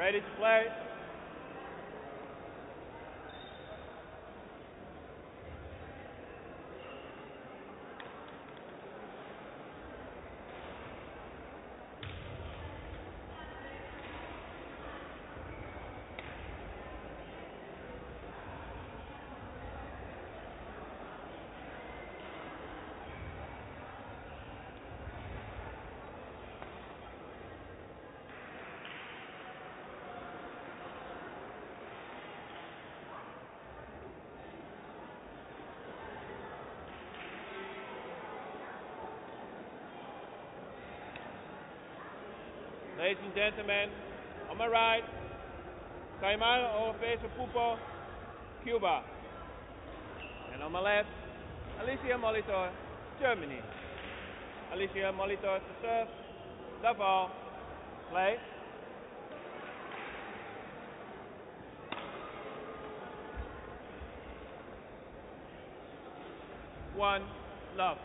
Ready to play? Ladies and gentlemen, on my right, Taymara Oropesa Pupo, Cuba. And on my left, Alicia Molitor, Germany. Alicia Molitor to serve, the ball, play. One, love.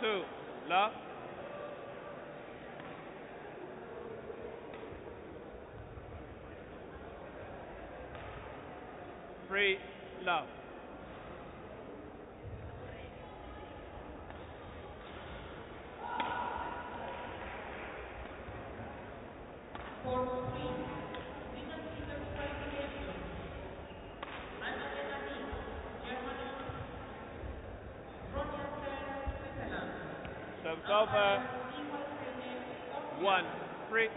Two, love. Three, love. Service. One, three.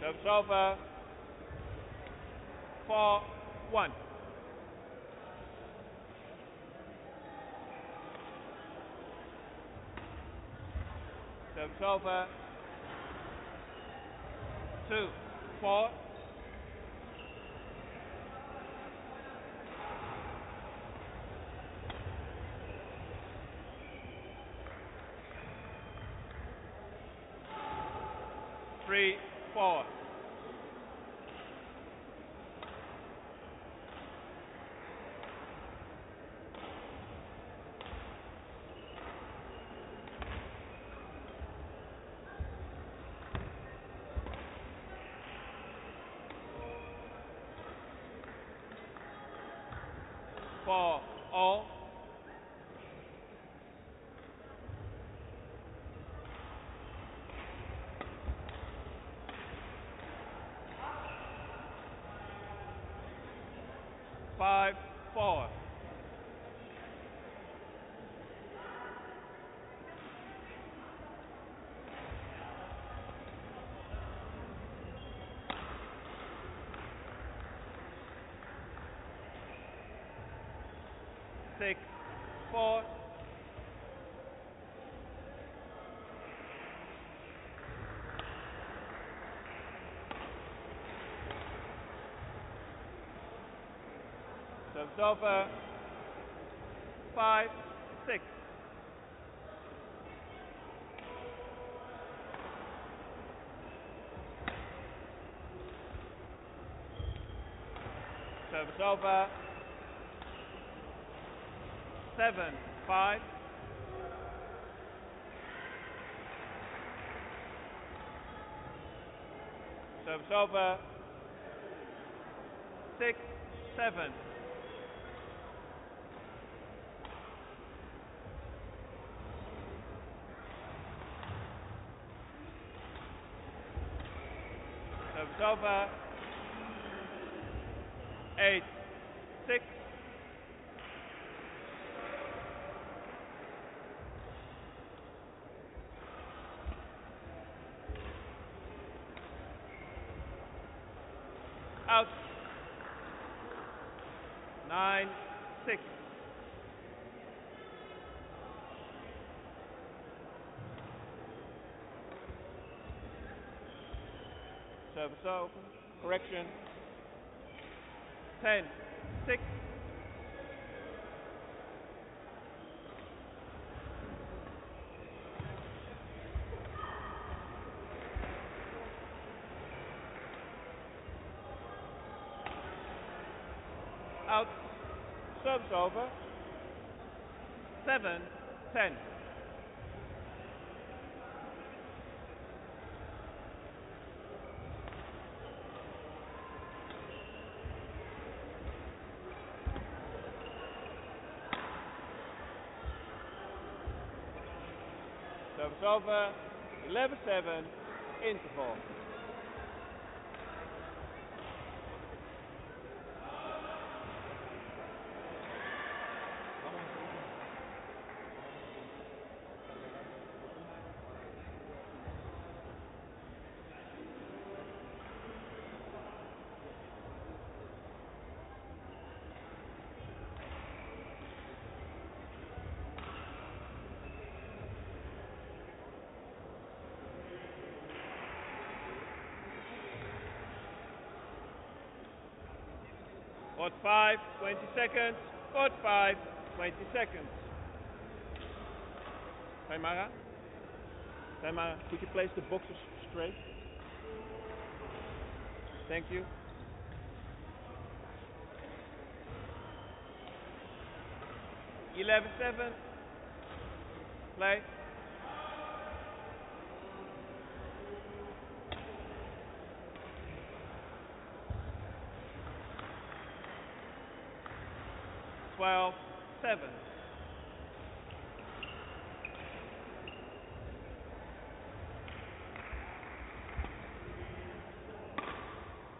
Service over. Four, one. Service over. Two, four. Three. Four, all. Four. Six, four. Service over. Five, six. Service over. Seven, five. Service over. Six, seven. Service so correction. 10, 6, out, over, 7, 10. Over. 11 7. Interval. Court 5, 20 seconds. Court 5, 20 seconds. Taymara? Taymara, could you place the boxes straight? Thank you. Eleven seven. Play.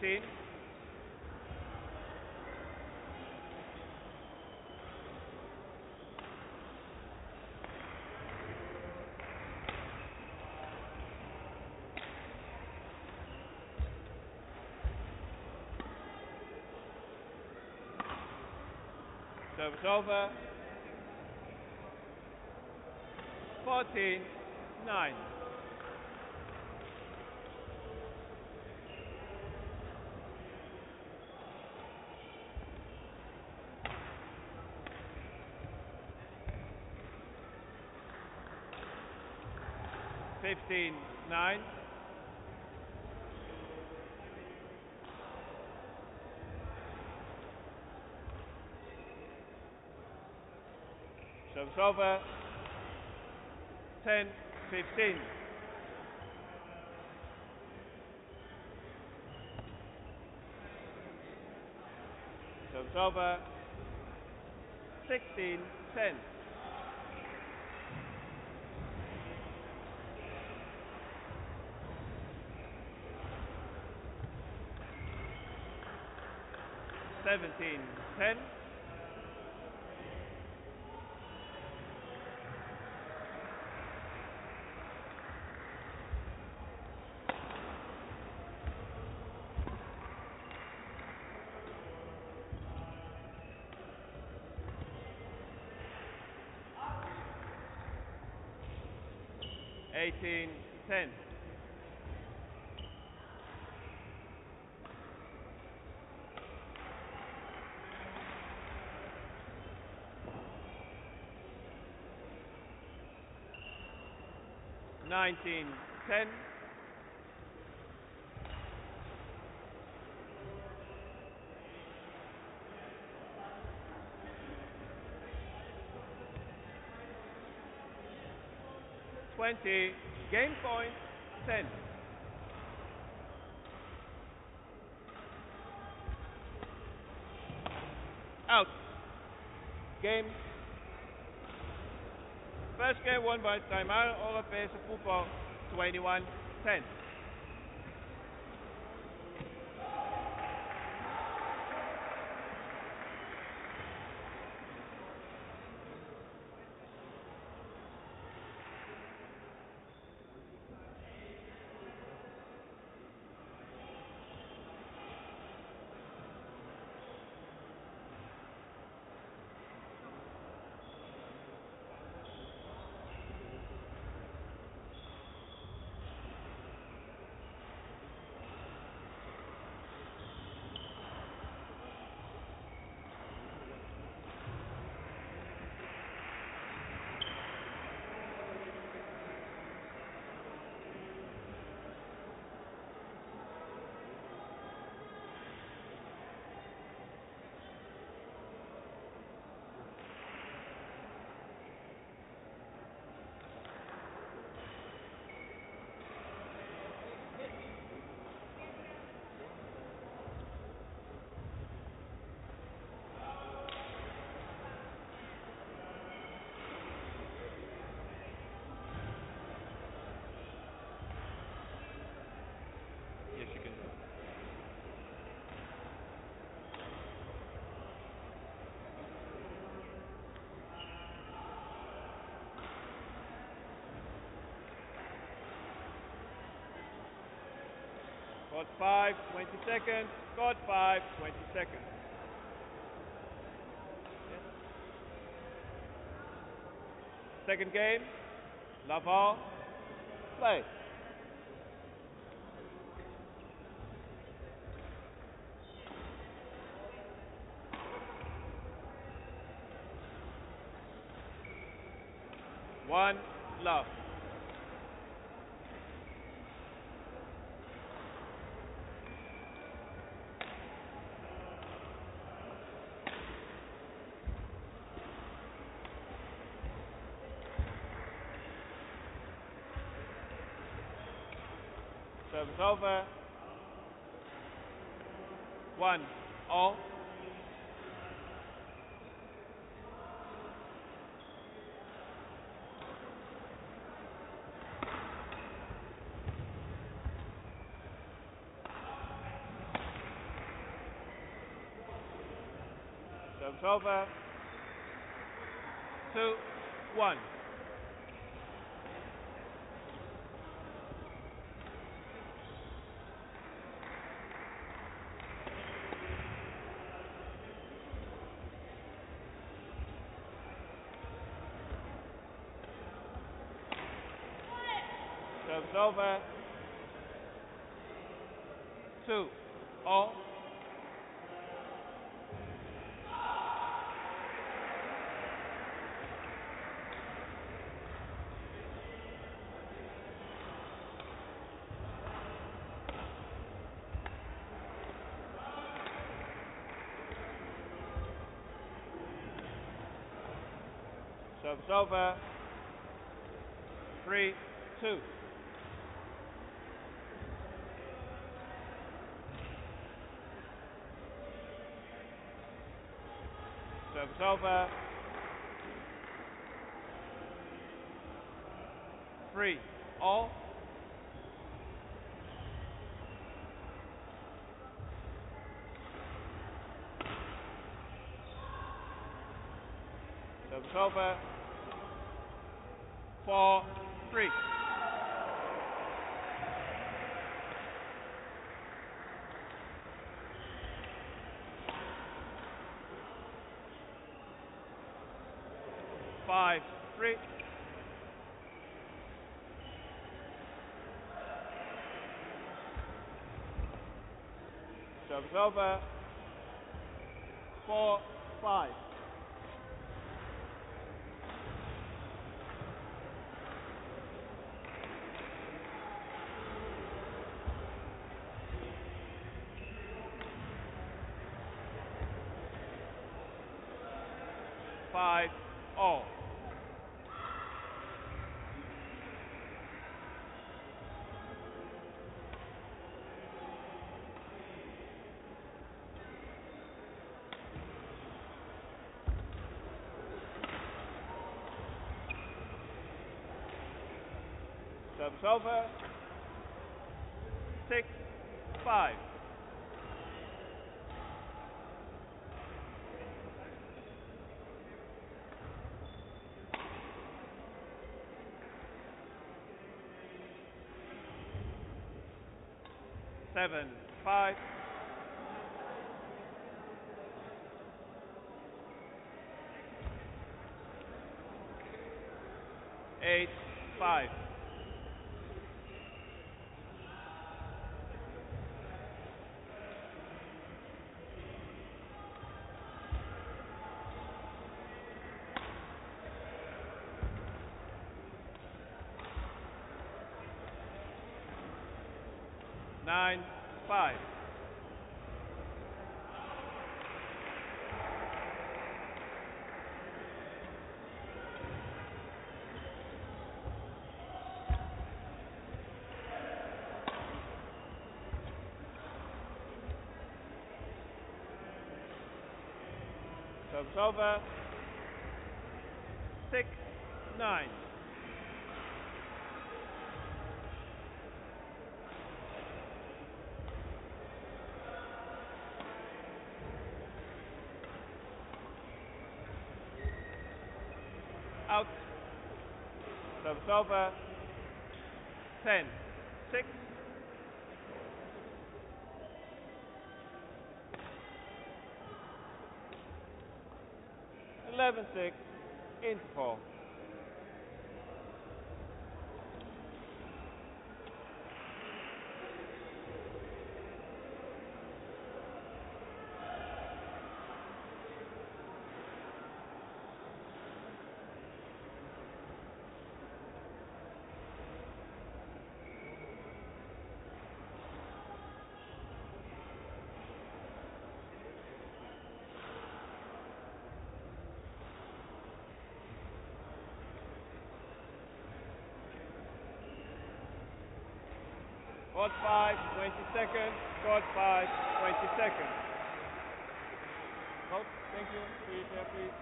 thirteen. Service over. 14 9. Fifteen nine. Service over. 10 15. Service over. 16 10. Seventeen ten. Eighteen ten. Nineteen ten. Twenty. Game point ten. Out. Game. First game won by Taymara Oropesa Pupo 21 10. Got 5, 20 seconds. Got 5, 20 seconds. Second game, Laval, play. One, love. Service over. One, all. Service over. Two, one. Service over. Two, all. Over. Three, two. Service over. Three, all. Service over. Four, three. Five, three. Service over. Four, five. Five, all. Service over. Six, five. Seven, five. Eight, five. Nine, five. Service over. Six, nine. Out. Service over. Ten, 11-6, interval. Quad 5, 20 seconds. Quad 5, 20 seconds. Oh, thank you. Please, yeah, please.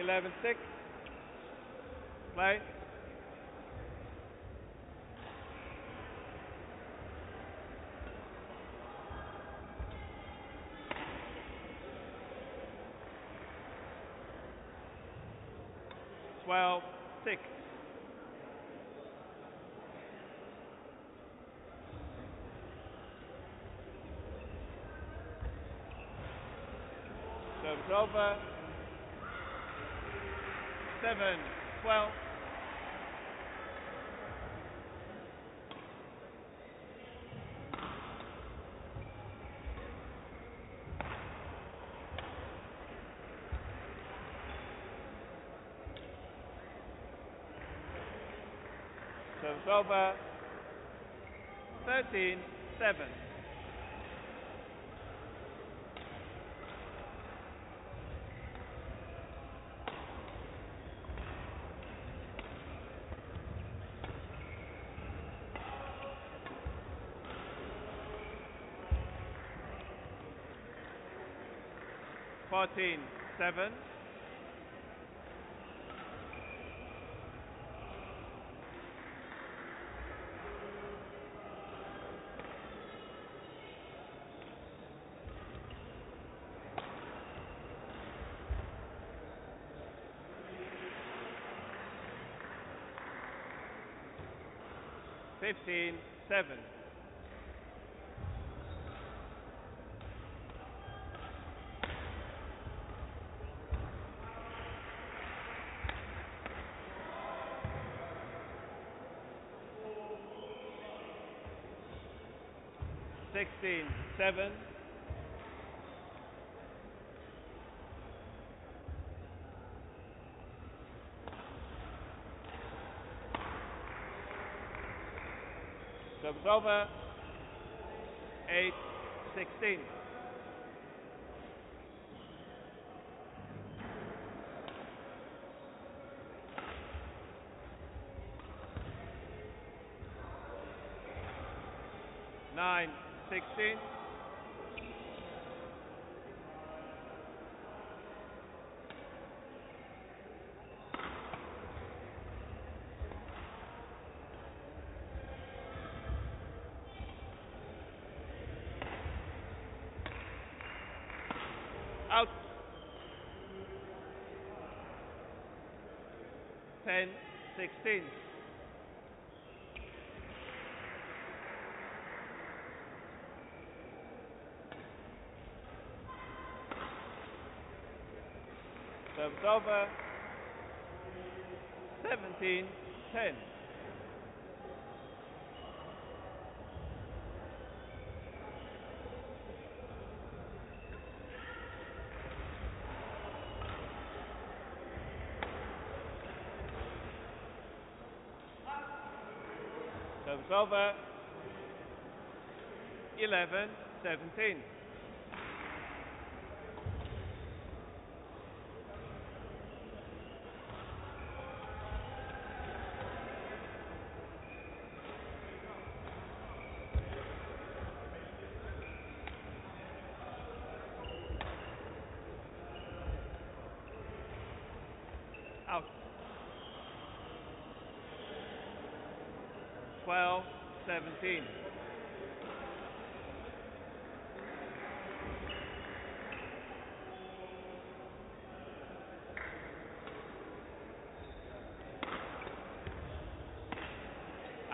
Eleven six. Play. over 7, 12. Service over 13, 7. Seven. Fifteen, seven. Seven. Service over. Eight, sixteen. Nine, sixteen. Out. Ten, sixteen. Service over. Seventeen, ten. 12, 11, 17.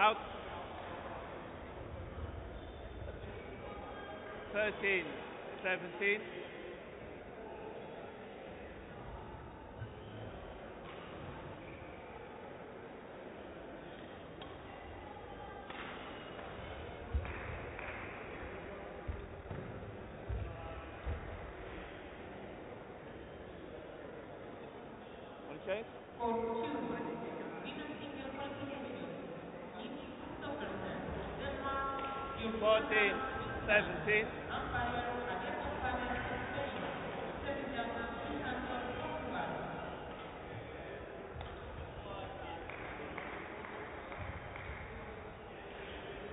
out. 13, 17.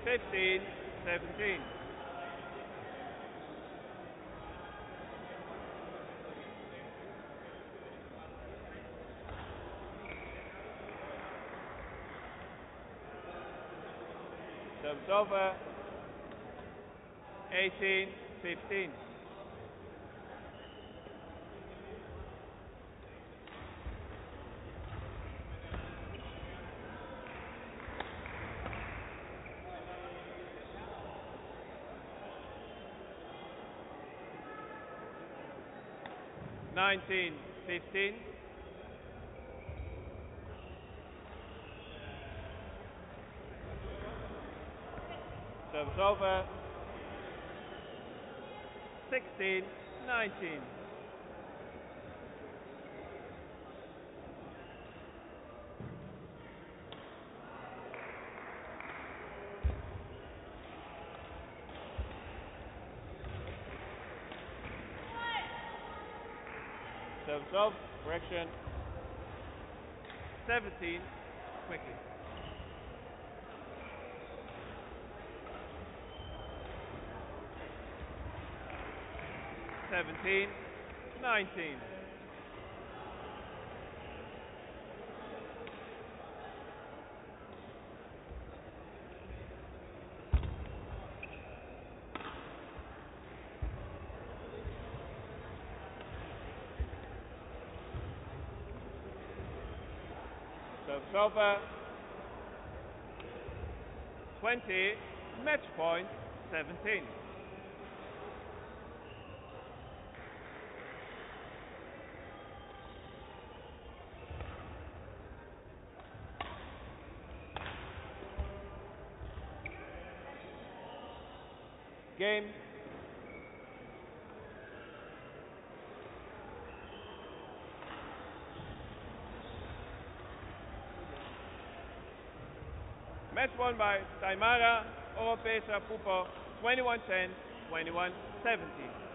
15, 17. Service over. 18, 15. Nineteen, fifteen. Service over. Sixteen, nineteen. Service off, correction. 17, quickly. Seventeen, nineteen. Sofa 20, match point 17. Game. By Taymara Oropesa Pupo 21-10, 21-17.